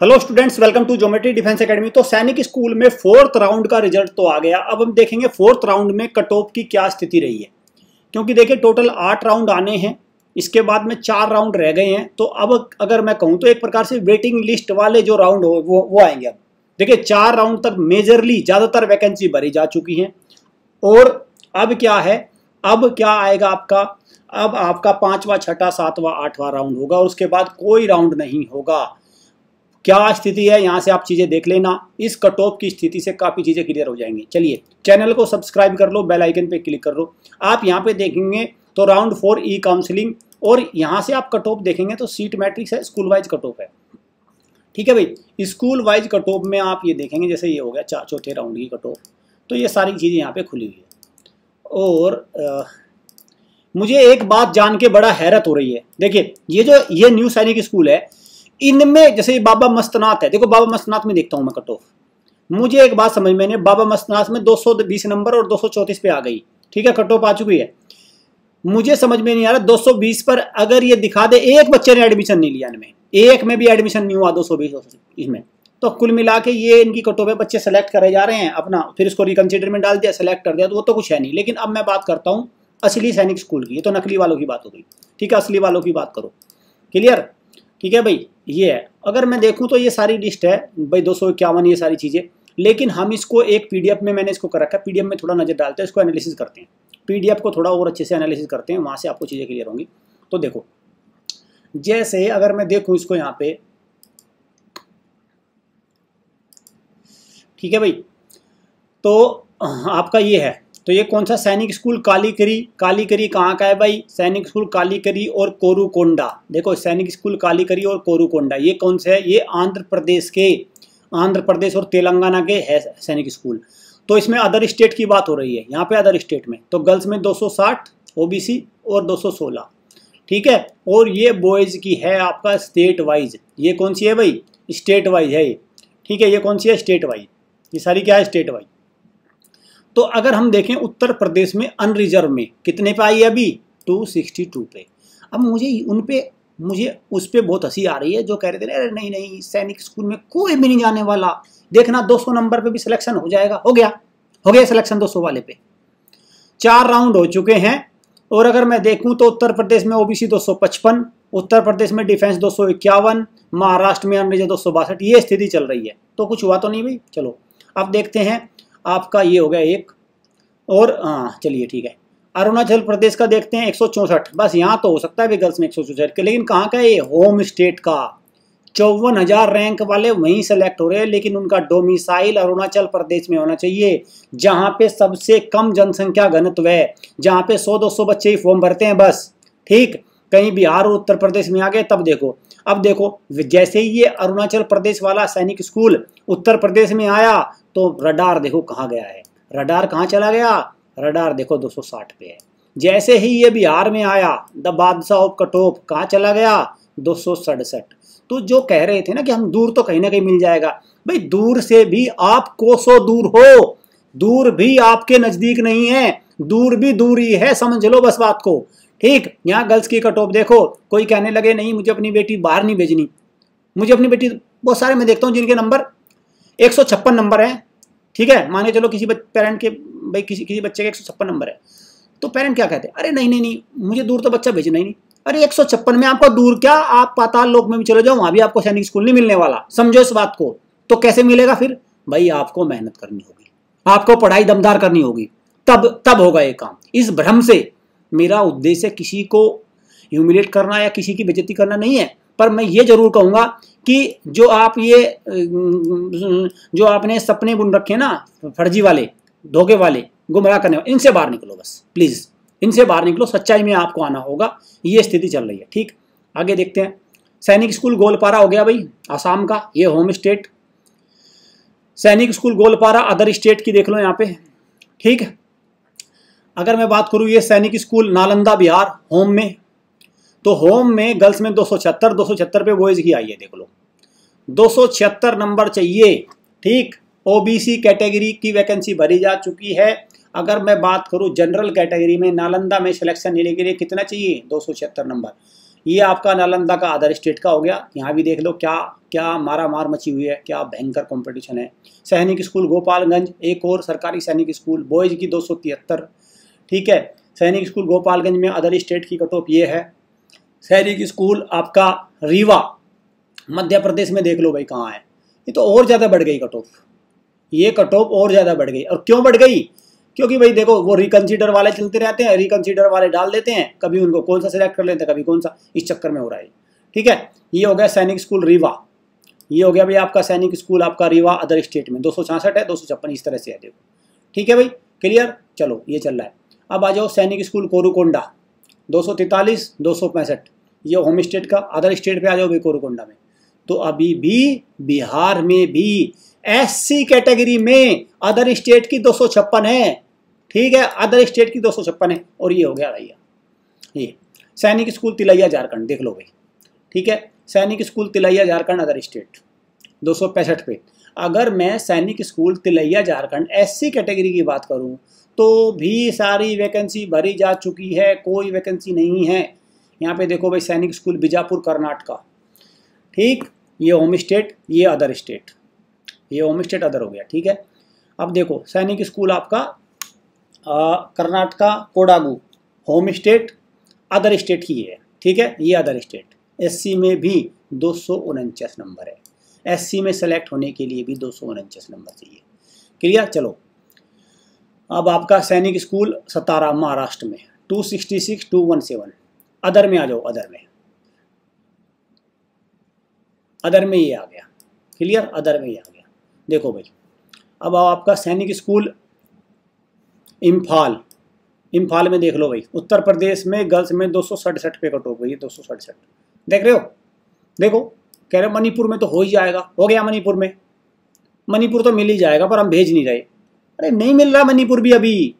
Hello students welcome to geometry defence academy तो Sainik school में fourth round का result तो आ गया। अब हम देखेंगे फोर्थ राउंड में कट ऑफ़ की क्या स्थिति रही है। क्योंकि देखिए टोटल आठ राउंड आने हैं, इसके बाद में चार राउंड रह गए हैं। तो अब अगर मैं कहूँ तो एक प्रकार से वेटिंग लिस्ट वाले जो राउंड हो, वो वो आएँगे अब। देखिए चार राउंड तक मेजरली ज़्यादातर वैकेंसी भरी जा चुकी हैं। और अब क्या है? अब क्या आएगा आपका? अब आपका पांचवा, छठा, सातवां, आठवां राउंड होगा और उसके बाद कोई राउंड नहीं होगा। क्या स्थिति है यहाँ से आप चीज़ें देख लेना। इस कट ऑफ़ की स्थिति से काफ़ी चीज़ें क्लियर हो जाएँगी। चलिए चैनल को सब्सक्राइब कर लो बेल आइकन पे क्लिक कर। लो आप यहाँ पे देखेंगे तो राउंड फोर ई काउंसलिंग और यहाँ से आप कट ऑफ़ देखेंगे तो सीट मैट्रिक्स है स्कूल वाइज कट ऑफ़ है। ठीक है भाई? स्कूल वाइज कट ऑफ़ में आप ये देखेंगे जैसे ये हो गया चार चौथे राउंड की कट ऑफ़ तो ये सारी चीज़ें यहाँ पे खुली हुई है। और आ, मुझे एक बात जान के बड़ा हैरत हो रही है। देखिए ये जो ये न्यू सैनिक स्कूल है इनमें, जैसे बाबा मस्तनाथ है, देखो बाबा मस्तनाथ में देखता हूँ मैं कट ऑफ़ मुझे एक बात समझ में नहीं बाबा मस्तनाथ में 220 नंबर और 234 पे आ गई। ठीक है, कट ऑफ़ आ चुकी है। मुझे समझ में नहीं आ रहा 220 पर अगर ये दिखा दे, एक बच्चे ने एडमिशन नहीं लिया इनमें। एक में भी एडमिशन नहीं हुआ 220 इसमें। तो कुल मिला के ये इनकी कटो पे बच्चे सेलेक्ट करे जा रहे हैं, अपना फिर इसको रिकन्सिडर में डाल दिया सेलेक्ट कर दिया तो वो तो कुछ है नहीं। लेकिन अब मैं बात करता हूँ असली सैनिक स्कूल की, ये तो नकली वालों की बात हो गई। ठीक है, असली वालों की बात करो। क्लियर ठीक है भाई? ये है। अगर मैं देखूँ तो ये सारी लिस्ट है। भाई, दो सौ इक्यावन ये सारी चीज़ें। लेकिन हम इसको एक पीडीएफ में मैंने इसको कर रखा है। पीडीएफ में थोड़ा नज़र डालते हैं, इसको एनालिसिस करते हैं। पीडीएफ को थोड़ा और अच्छे से एनालिसिस करते हैं, वहाँ से आपको चीज़ें क्लियर होंगी। तो देखो, जैसे अगर मैं देखूँ इसको यहाँ पे, ठीक है भाई? तो आपका ये है। तो ये कौन सा सैनिक स्कूल कालीकरी कालीकरी कहाँ का है भाई? सैनिक स्कूल कालीकरी और कोरुकोंडा। देखो, सैनिक स्कूल कालीकरी और कोरुकोंडा, ये कौन सा है? ये आंध्र प्रदेश के, आंध्र प्रदेश और तेलंगाना के है सैनिक स्कूल। तो इसमें अदर स्टेट की बात हो रही है, यहाँ पे अदर स्टेट में। तो गर्ल्स में 260 ओबीसी और 216 ठीक है? और ये बॉयज़ की है आपका स्टेट वाइज ये कौन सी है भाई? स्टेट वाइज है ये, ठीक है? ये कौन सी है? स्टेट वाइज ये सारी क्या है? स्टेट वाइज तो अगर हम देखें उत्तर प्रदेश में अनरिजर्व में, कितने पे आई अभी? 262 पे। अब मुझे उन पे, मुझे उस पर बहुत हँसी आ रही है, जो कह रहे थे अरे नहीं नहीं, सैनिक स्कूल में कोई भी नहीं जाने वाला। देखना 200 नंबर पे भी सिलेक्शन हो जाएगा। हो गया हो गया सिलेक्शन 200 वाले पे। चार राउंड हो चुके हैं, और अगर मैं देखूँ तो उत्तर प्रदेश में ओबीसी 255 उत्तर प्रदेश में डिफेंस दो सौ इक्यावन, महाराष्ट्र में अनरिजर्व दो सौ बासठ, ये स्थिति चल रही है। तो कुछ हुआ तो नहीं भाई? चलो, अब देखते हैं आपका ये हो गया एक। और हाँ चलिए ठीक है। अरुणाचल प्रदेश का देखते हैं, एक बस यहाँ तो हो सकता है भी गर्ल्स में एक के लेकिन कहाँ का ये? होम स्टेट का। चौवन हज़ार रैंक वाले वहीं सेलेक्ट हो रहे हैं, लेकिन उनका डोमिसाइल अरुणाचल प्रदेश में होना चाहिए, जहाँ पे सबसे कम जनसंख्या घनत्व है, जहाँ पे सौ दो सौ बच्चे ही फॉर्म भरते हैं बस। ठीक? कहीं बिहार और उत्तर प्रदेश में आ गए, तब देखो। अब देखो जैसे ही ये अरुणाचल प्रदेश वाला सैनिक स्कूल उत्तर प्रदेश में आया तो रडार देखो कहाँ गया है। रडार कहाँ चला गया? रडार देखो 260 पे है। जैसे ही ये बिहार में आया, द बादशाह ऑफ़ कटोप, कहाँ चला गया? दो सौ सड़सठ। तो जो कह रहे थे ना कि हम दूर तो कहीं ना कहीं मिल जाएगा। भाई, दूर से भी आप कोसो दूर हो। दूर भी आपके नज़दीक नहीं है। दूर भी दूरी है, समझ लो बस बात को। ठीक यहाँ गर्ल्स की कटोप देखो, कोई कहने लगे, नहीं, मुझे अपनी बेटी बाहर नहीं भेजनी। मुझे अपनी बेटी, बहुत सारे मैं देखता हूँ जिनके नंबर, एक सौ छप्पन नंबर हैं, ठीक है? मान चलो किसी पेरेंट के, भाई किसी किसी बच्चे के एक नंबर है। तो पेरेंट क्या कहते हैं? अरे नहीं नहीं नहीं, मुझे दूर तो बच्चा भेजना ही नहीं। अरे, एक सौ छप्पन में आपको दूर, क्या आप पाताल लोक में भी चले जाओ, वहाँ भी आपको सैनिक स्कूल नहीं मिलने वाला? समझो इस बात को तो कैसे मिलेगा फिर? भाई, आपको मेहनत करनी होगी, आपको पढ़ाई दमदार करनी होगी, तब तब होगा ये काम, इस भ्रम से मेरा उद्देश्य किसी को ह्यूमिलेट करना या किसी की बेजती करना नहीं है। पर मैं ये ज़रूर कहूँगा कि जो आप ये, जो आपने सपने बुन रखे ना, फर्जी वाले, धोखे वाले, गुमराह करने वाले, इनसे बाहर निकलो बस प्लीज़ इनसे बाहर निकलो, सच्चाई में आपको आना होगा, ये स्थिति चल रही है, ठीक? आगे देखते हैं। सैनिक स्कूल गोलपारा हो गया भाई, आसाम का, ये home state Sainik school Goalpara other state की देख लो यहाँ पे, ठीक? अगर मैं बात करूँ ये सैनिक स्कूल नालंदा बिहार, होम में तो होम में गर्ल्स में दो सौ छहत्तर, दो सौ छहत्तर पे बॉयज़ की आई है, देख लो। दो सौ छिहत्तर नंबर चाहिए, ठीक? ओबीसी कैटेगरी की वैकेंसी भरी जा चुकी है। अगर मैं बात करूँ जनरल कैटेगरी में, नालंदा में सिलेक्शन लेने के लिए कितना चाहिए? दो सौ छिहत्तर नंबर। ये आपका नालंदा का अदर स्टेट का हो गया। यहाँ भी देख लो क्या क्या मारा मार मची हुई है, क्या भयंकर कंपटीशन है। सैनिक स्कूल गोपालगंज, एक और सरकारी सैनिक स्कूल बॉयज़ की दो सौ तिहत्तर। ठीक है? सैनिक स्कूल गोपालगंज में अदर स्टेट की कट ऑफ़ ये है। सैनिक स्कूल आपका रीवा, मध्य प्रदेश में देख लो भाई कहाँ है। ये तो और ज़्यादा बढ़ गई कट ऑफ़ ये कट ऑफ़ और ज़्यादा बढ़ गई। और क्यों बढ़ गई? क्योंकि भाई देखो, वो रिकन्सिडर वाले चलते रहते हैं रिकन्सिडर वाले डाल देते हैं। कभी उनको कौन सा सिलेक्ट कर लेते हैं, कभी कौन सा, इस चक्कर में हो रहा है। ठीक है? ये हो गया सैनिक स्कूल रीवा। ये हो गया भाई आपका सैनिक स्कूल, आपका रीवा, अदर स्टेट में। दो है, दो सौ छप्पन, इस तरह से है देखो। ठीक है भाई? क्लियर चलो, ये चल रहा है। अब आ जाओ सैनिक स्कूल कोरुकोंडा, दो सौ तैतालीस, दो सौ पैंसठ। ये होम स्टेट का, अदर स्टेट पे आ जाओ कोरुकोंडा में। तो अभी भी बिहार में भी एससी कैटेगरी में अदर स्टेट की दो सौ छप्पन है। ठीक है, अदर स्टेट की दो सौ छप्पन है, और ये हो गया भैया। ये सैनिक स्कूल तिलैया, झारखंड, देख लो भाई। ठीक है, Sainik school Tilaiya, Jharkhand, other state, दो सौ पैंसठ पे। अगर मैं Sainik school Tilaiya, Jharkhand SC category की बात करूँ तो भी सारी वैकेंसी भरी जा चुकी है, कोई वैकेंसी नहीं है। यहाँ पे देखो भाई, सैनिक स्कूल बीजापुर, कर्नाटका। ठीक, ये होम स्टेट, ये अदर स्टेट। ये होम स्टेट अदर हो गया, ठीक है? अब देखो, सैनिक स्कूल आपका Karnataka, Kodagu, home state, other state की है, ठीक है? ये अदर स्टेट। एससी में भी दो सौ उनचास नंबर है। एससी में सेलेक्ट होने के लिए भी दो सौ उनचास नंबर चाहिए। क्लियर? चलो। अब आपका सैनिक स्कूल सतारा, महाराष्ट्र में। Two sixty six, two one seven. Other में आ जाओ, अदर में। अदर में ये आ गया। क्लियर? अदर में ये आ गया। देखो भाई, अब आपका सैनिक स्कूल इम्फाल। इम्फाल में देख लो भाई, उत्तर प्रदेश में, गर्ल्स में दो सौ सड़सठ पे कट हो गई दो सौ सड़सठ। देख रहे हो? देखो कह रहे, मणिपुर में तो हो ही जाएगा। हो गया मणिपुर में। मणिपुर तो मिल ही जाएगा, पर हम भेज नहीं रहे। अरे, नहीं मिल रहा मणिपुर भी अभी।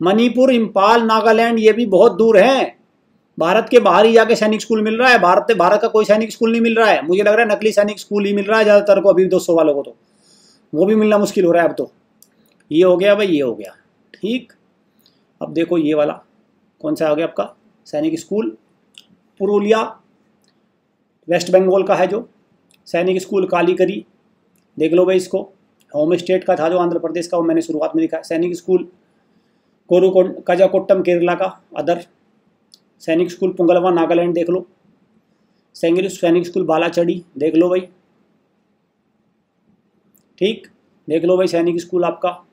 मणिपुर इम्फाल नागालैंड, ये भी बहुत दूर है। भारत के बाहर ही जाके सैनिक स्कूल मिल रहा है। भारत भारत का कोई सैनिक स्कूल नहीं मिल रहा है। मुझे लग रहा है नकली सैनिक स्कूल ही मिल रहा है ज़्यादातर को, अभी दोस्तों वालों को तो। वो भी मिलना मुश्किल हो रहा है अब तो। ये हो गया भाई, ये हो गया। ठीक। अब देखो ये वाला। कौन सा आ गया आपका? सैनिक स्कूल। पुरुलिया। वेस्ट बंगाल का है जो। सैनिक स्कूल कालीकरी देख लो भाई इसको। होम स्टेट का था जो आंध्र प्रदेश का, वो मैंने शुरुआत में लिखा। सैनिक स्कूल कोरुकोट कजाकोट्टम, केरला का, अदर। सैनिक स्कूल पुंगलवा, नागालैंड, देख लो। सैनिक सैनिक स्कूल बालाचड़ी देख लो भाई। ठीक? देख लो भाई सैनिक स्कूल आपका।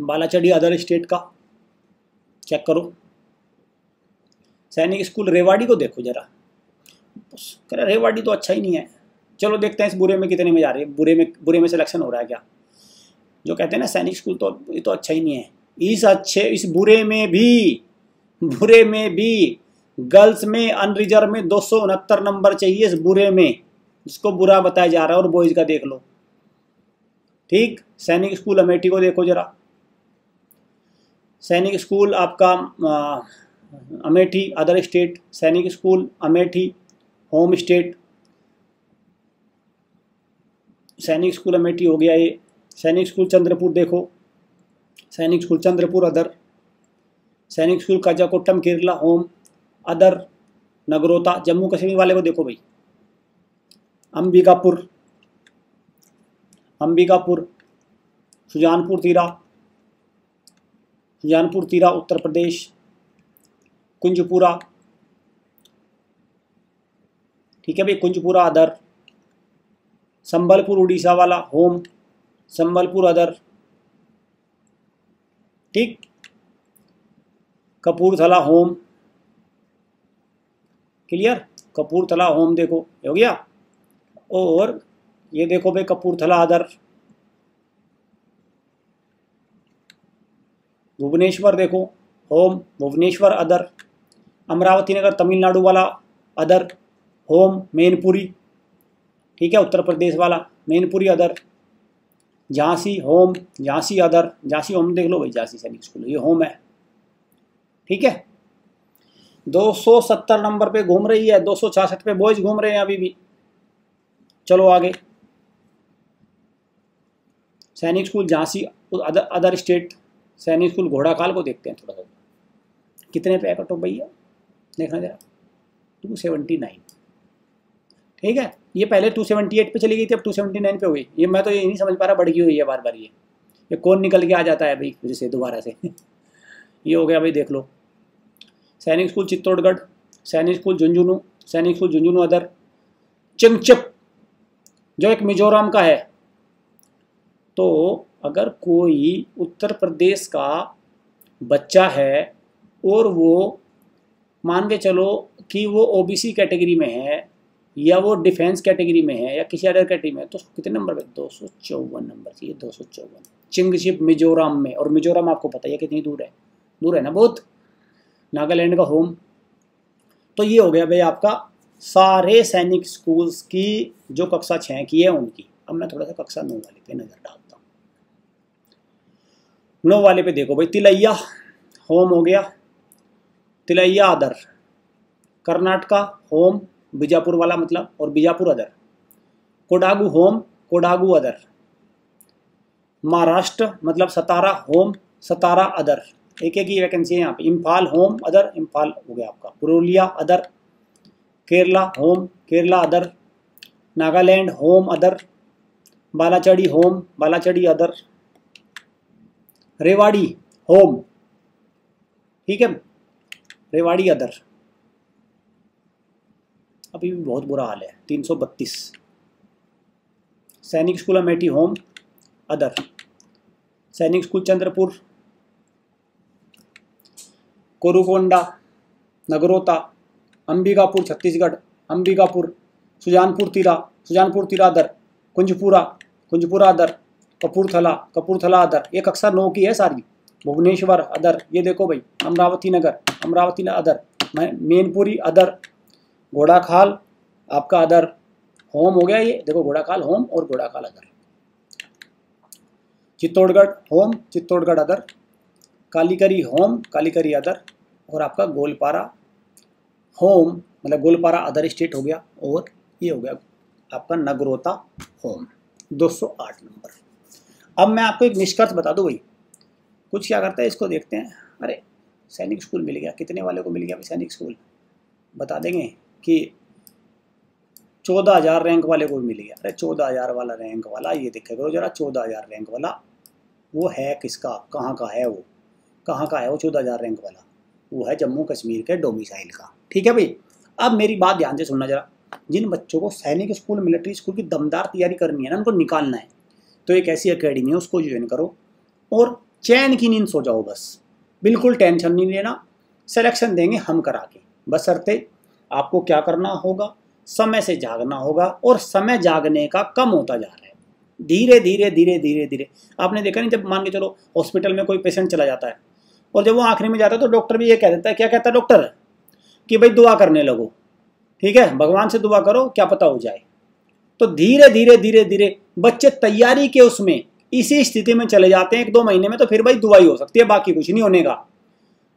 बालाचड़ी अदर स्टेट का। चेक करो। सैनिक स्कूल रेवाड़ी को देखो जरा। कह रहे रेवाड़ी तो अच्छा ही नहीं है। चलो देखते हैं इस बुरे में कितने में जा रहे हैं। बुरे में बुरे में सिलेक्शन हो रहा है क्या? जो कहते हैं ना सैनिक स्कूल तो ये तो अच्छा ही नहीं है। इस अच्छे, इस बुरे में भी, बुरे में भी गर्ल्स में अनरिजर्व में दो सौ उनहत्तर नंबर चाहिए इस बुरे में। जिसको बुरा बताया जा रहा है और बॉयज़ का देख लो। ठीक? सैनिक स्कूल अमेठी को देखो जरा। सैनिक स्कूल आपका Amethi other state Sainik school Amethi home state, Sainik school Amethi हो गया ये। सैनिक स्कूल चंद्रपुर देखो। Sainik school Chandrapur, other. Sainik school Kazhakootam, Kerala, home. Other Nagrota Jammu Kashmir वाले को देखो भाई। अंबिकापुर अंबिकापुर, सुजानपुर, तीरा। सुजानपुर, तीरा, उत्तर प्रदेश। कुंजपुरा ठीक है भाई? कुंजपुरा अदर, संबलपुर उड़ीसा वाला, होम, संबलपुर अदर, ठीक? Kapurthala home, clear? Kapurthala home देखो हो गया? और ये देखो भाई, कपूरथला अदर, भुवनेश्वर देखो, होम, भुवनेश्वर अदर, अमरावती नगर, तमिलनाडु वाला अदर होम, मैनपुरी, ठीक है, उत्तर प्रदेश वाला, Mainpuri other Jhansi home, Jhansi other Jhansi home देख लो भाई, झांसी सैनिक स्कूल, ये होम है, ठीक है? 270 नंबर पे घूम रही है, दो सौ छियासठ पे बॉयज़ घूम रहे हैं अभी भी, चलो आगे, Sainik school Jhansi other other state Sainik school Ghodakhal को देखते हैं थोड़ा सा कितने पे कटो भैया, देखना जरा टू सेवेंटी नाइन ठीक है? ये पहले टू सेवेंटी एट पे चली गई थी, अब टू सेवेंटी नाइन पे हुई ये मैं तो ये नहीं समझ पा रहा, बढ़ गई हुई है बार बार ये? ये कौन निकल के आ जाता है भाई फिर से, दोबारा से। ये हो गया भाई, देख लो। सैनिक स्कूल चित्तौड़गढ़, सैनिक स्कूल झुंझुनू, सैनिक स्कूल झुंझुनू अदर, चिंगचिप, जो एक मिजोरम का है। तो अगर कोई उत्तर प्रदेश का बच्चा है और वो मान के चलो कि वो ओबीसी कैटेगरी में है या वो डिफेंस कैटेगरी में है या किसी अदर कैटेगरी में है तो कितने नंबर पे? दो सौ चौवन नंबर चाहिए, दो सौ चौवन। चिंगशिप मिजोरम में, और मिजोरम आपको पता है कितनी दूर है। दूर है ना बहुत? नागालैंड का होम तो ये हो गया भाई आपका सारे सैनिक स्कूल्स की जो कक्षा छः की है उनकी। अब मैं थोड़ा सा कक्षा नौ वाले पे नज़र डालता हूँ। नौ वाले पे देखो भाई, तिलैया होम हो गया। तिलैया आदर। कर्नाटका होम बीजापुर वाला मतलब और Bijapur other. Kodagu home, Kodagu other. Maharashtra मतलब सतारा, होम, सतारा, अदर। एक एक ही वैकेंसी है यहाँ पे। इम्फाल, होम, अदर, इम्फाल हो गया आपका। Purulia, other. Kerala, home, Kerala, other. Nagaland, home, other. Balachadi, home, Balachadi, other. Rewari, home. ठीक है? रेवाड़ी, अदर। अभी भी बहुत बुरा हाल है। तीन सौ बत्तीस। Sainik school Amethi home, other. Sainik school Chandrapur. Korukonda Nagrota Ambikapur, Chhattisgarh, Ambikapur, Sujanpur Tira Sujanpur Tira other, Kunjpura Kunjpura other, Kapurthala Kapurthala other. ये कक्षा नौ की है सारी। भुवनेश्वर अदर। ये देखो भाई, अमरावती नगर, अमरावती अदर मैनपुरी अदर घोड़ाखाल, आपका अदर होम हो गया ये। देखो, घोड़ाखाल होम और Ghodakhal other Chittorgarh home, Chittorgarh other Kalikiri home, Kalikiri other और आपका गोलपारा होम मतलब गोलपारा अदर स्टेट हो गया और ये हो गया आपका नगरोता होम 208 नंबर। अब मैं आपको एक निष्कर्ष बता दूँ भाई। कुछ क्या करता है, इसको देखते हैं। अरे, सैनिक स्कूल मिल गया। कितने वाले को मिल गया सैनिक स्कूल। बता देंगे। कि चौदह हज़ार रैंक वाले को भी मिल गया। अरे, चौदह हज़ार वाला रैंक वाला, ये देखे करो जरा, चौदह हज़ार रैंक वाला, वो है किसका? कहाँ का है वो? कहाँ का है वो चौदह हज़ार रैंक वाला? वो है जम्मू कश्मीर के डोमिसाइल का। ठीक है भाई? अब मेरी बात ध्यान से सुनना जरा। जिन बच्चों को सैनिक स्कूल मिलिट्री स्कूल की दमदार तैयारी करनी है ना, उनको निकालना है तो एक ऐसी अकेडमी है, उसको ज्वाइन करो और चैन की नींद सो जाओ बस। बिल्कुल टेंशन नहीं लेना। सिलेक्शन देंगे हम करा के। बस सरते आपको क्या करना होगा? समय से जागना होगा और समय जागने का कम होता जा रहा है। धीरे धीरे धीरे धीरे धीरे। आपने देखा नहीं जब मान के चलो हॉस्पिटल में कोई पेशेंट चला जाता है और जब वो आखिरी में जाता है तो डॉक्टर भी ये कह देता है, क्या कहता है डॉक्टर? कि भाई दुआ करने लगो। ठीक है? भगवान से दुआ करो, क्या पता हो जाए। तो धीरे धीरे धीरे धीरे बच्चे तैयारी के उसमें, इसी स्थिति में चले जाते हैं एक दो महीने में तो फिर भाई दुआ ही हो सकती है, बाकी कुछ नहीं होने का।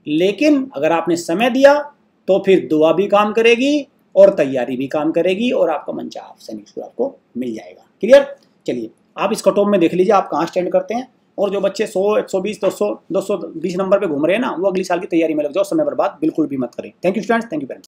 लेकिन अगर आपने समय दिया तो फिर दुआ भी काम करेगी और तैयारी भी काम करेगी और आपका मंचा सैनिक स्कूल आपको मिल जाएगा। क्लियर चलिए आप इस कटोम में देख लीजिए आप कहाँ स्टैंड करते हैं। और जो बच्चे 100, 120, 200, 220 नंबर पे घूम रहे हैं ना वो अगले साल की तैयारी में लग जाओ समय बर्बाद बिल्कुल भी मत करें। Thank you students thank you parents